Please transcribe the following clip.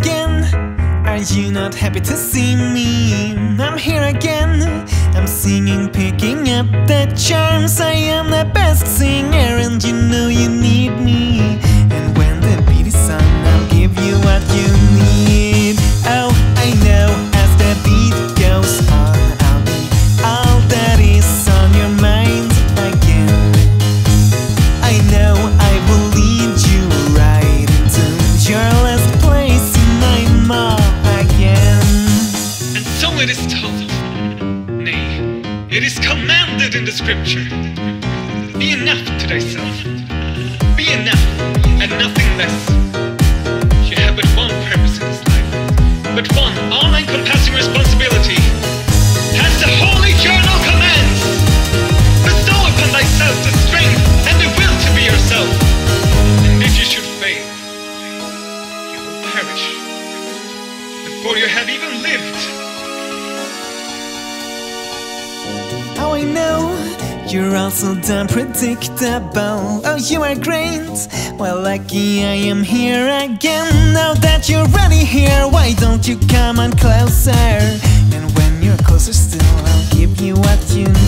again. Are you not happy to see me? I'm here again. I'm singing, picking up the charms. I am the best singer. Is told, nay, it is commanded in the scripture. Be enough to thyself. Be enough and nothing less. You have but one purpose in this life, but one all encompassing responsibility. As the Holy Journal commands, bestow upon thyself the strength and the will to be yourself. And if you should fail, you will perish before you have even lived. I know you're also damn predictable. Oh, you are great. Well, lucky I am here again. Now that you're ready here, why don't you come on closer? And when you're closer still, I'll give you what you need.